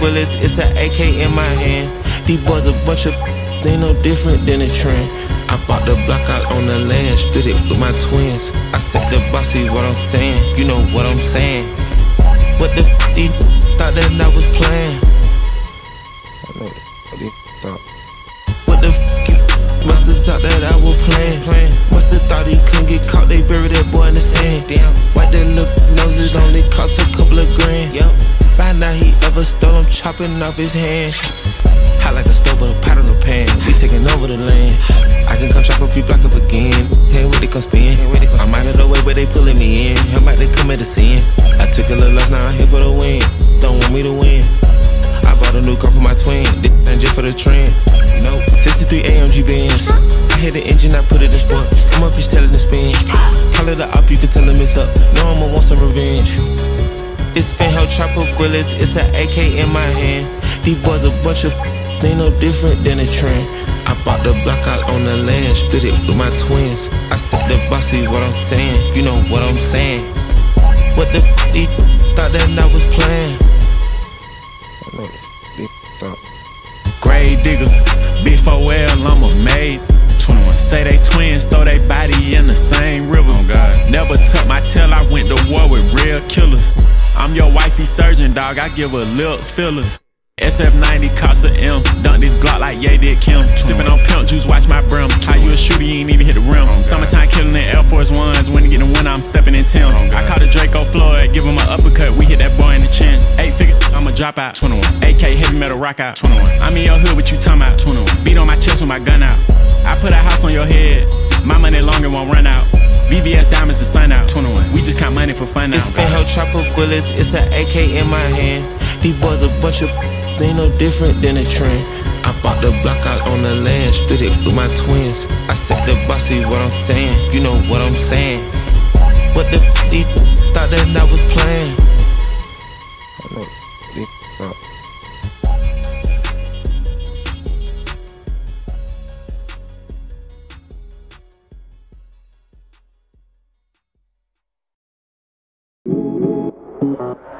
bullets, it's an AK in my hand. These boys a bunch of they no different than a trend. I bought the block out on the land, split it with my twins. I said the bossy what I'm saying, you know what I'm saying. What the f these thought that I was playing? What the f you must have thought that I was playing, playing. Chopping off his hand. Hot like a stove with a pot on the pan. We taking over the land. I can come chop a few block up again. Can't wait to come spin. I'm out of the way, but they pulling me in. How about they come at the sin? I took a little loss, now I'm here for the win. Don't want me to win. I bought a new car for my twin. This ain't just for the trend. Nope. 63 AMG Benz. I hit the engine, I put it in sport. I'm up, fish telling the spin. Call it a op, you can tell him it's up. No, I'ma want some revenge. It's Fanhell chopper bullets, it's an AK in my hand. These boys a bunch of they no different than a trend. I bought the block out on the land, split it with my twins. I said the bossy what I'm saying, you know what I'm saying. What the f these thought that I was playing? Grave digger, big 4L, I'm a maid. 21. Say they twins, throw they body in the same river. Oh God. Never tuck my tail, I went to war with real killers. I'm your wifey surgeon, dog, I give her lip fillers. SF90 cost a M. Dunk this Glock like Ye did Kim. Sipping on pimp juice, watch my brim. How you a shooter, you ain't even hit the rim. Summertime killing the Air Force Ones. When you get in winter, I'm stepping in Tim's. I caught a Draco Floyd, give him an uppercut. We hit that boy in the chin. Eight figure, I'ma drop out. 21. AK heavy metal rock out. 21. I'm in your hood, what you talking about? 21. Beat on my chest with my gun out. I put a house on your head. My money long, it won't run out. VVS diamonds, to sign out. 21. We just count money for fun now. It's Fanhell chopper bullets, it's an AK in my hand. These boys a bunch of they no different than a trend. I bought the block out on the land, split it with my twins. I said the bossy what I'm saying, you know what I'm saying. What the f thought that I was playing? Thank